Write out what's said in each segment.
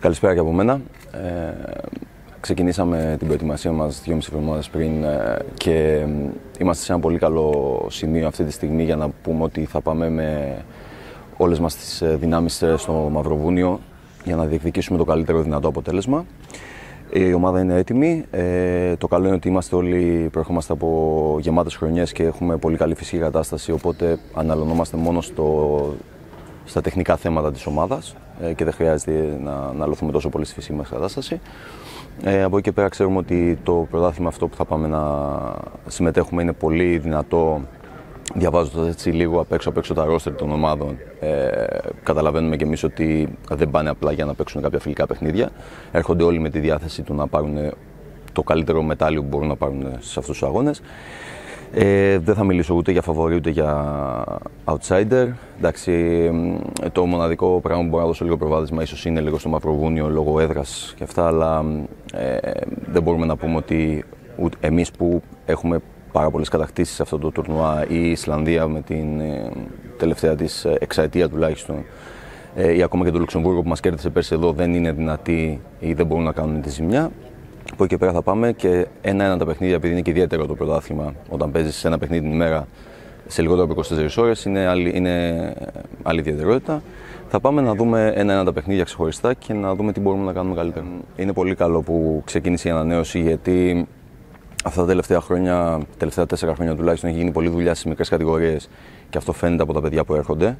Καλησπέρα και από μένα. Ε, ξεκινήσαμε την προετοιμασία μας δύο μισή εβδομάδες πριν ε, και είμαστε σε ένα πολύ καλό σημείο αυτή τη στιγμή για να πούμε ότι θα πάμε με όλες μας τις ε, δυνάμεις ε, στο Μαυροβούνιο για να διεκδικήσουμε το καλύτερο δυνατό αποτέλεσμα. Η ομάδα είναι έτοιμη. Ε, το καλό είναι ότι είμαστε όλοι, προερχόμαστε από γεμάτες χρονιές και έχουμε πολύ καλή φυσική κατάσταση, οπότε αναλωνόμαστε μόνο στο, στα τεχνικά θέματα της ομάδας ε, και δεν χρειάζεται να, να αλωθούμε τόσο πολύ στη φυσική μας κατάσταση. Ε, από εκεί και πέρα ξέρουμε ότι το πρωτάθλημα αυτό που θα πάμε να συμμετέχουμε είναι πολύ δυνατό Διαβάζοντας έτσι λίγο απ' έξω απ' έξω τα ρόστερ των ομάδων, ε, καταλαβαίνουμε και εμείς ότι δεν πάνε απλά για να παίξουν κάποια φιλικά παιχνίδια. Έρχονται όλοι με τη διάθεση του να πάρουν το καλύτερο μετάλλιο που μπορούν να πάρουν σε αυτούς τους αγώνες. Ε, δεν θα μιλήσω ούτε για φαβορή ούτε για outsider. Εντάξει, το μοναδικό πράγμα που μπορώ να δώσω λίγο προβάδισμα ίσως είναι λίγο στο Μαυροβούνιο λόγω έδρας και αυτά, αλλά ε, δεν μπορούμε να πούμε ότι εμείς που έχουμε πάρα πολλές κατακτήσεις σε αυτό το τουρνουά ή η Ισλανδία με την ε, τελευταία της ε, εξαετία τουλάχιστον ε, ή ακόμα και το Λουξεμβούργο που μας κέρδισε πέρσι εδώ δεν είναι δυνατοί ή δεν μπορούν να κάνουν τη ζημιά. Από εκεί και πέρα θα πάμε και ένα-ένα τα παιχνίδια, επειδή είναι και ιδιαίτερο το πρωτάθλημα, όταν παίζεις ένα παιχνίδι την ημέρα σε λιγότερο από 24 ώρες, είναι άλλη, είναι άλλη ιδιαιτερότητα. Θα πάμε να δούμε ένα-ένα τα παιχνίδια ξεχωριστά και να δούμε τι μπορούμε να κάνουμε καλύτερα. Είναι πολύ καλό που ξεκίνησε η ανανέωση γιατί αυτά τα τελευταία χρόνια, τελευταία τέσσερα χρόνια τουλάχιστον, έχει γίνει πολλή δουλειά στις μικρές κατηγορίες και αυτό φαίνεται από τα παιδιά που έρχονται ε,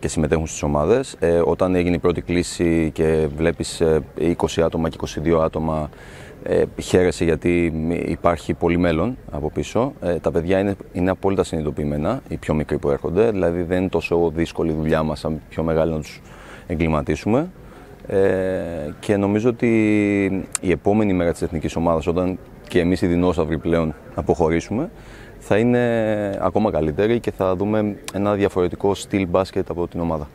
και συμμετέχουν στις ομάδες. Ε, όταν έγινε η πρώτη κλίση και βλέπεις ε, 20 άτομα και 22 άτομα, ε, χαίρεσαι γιατί υπάρχει πολύ μέλλον από πίσω. Ε, τα παιδιά είναι, είναι απόλυτα συνειδητοποιημένα, οι πιο μικροί που έρχονται, δηλαδή δεν είναι τόσο δύσκολη η δουλειά μας, σαν πιο μεγάλη να τους εγκληματίσουμε. Ε, και νομίζω ότι η επόμενη μέρα της εθνικής ομάδας, όταν και εμείς οι δεινόσαυροι πλέον αποχωρήσουμε, θα είναι ακόμα καλύτερη και θα δούμε ένα διαφορετικό στυλ μπάσκετ από την ομάδα.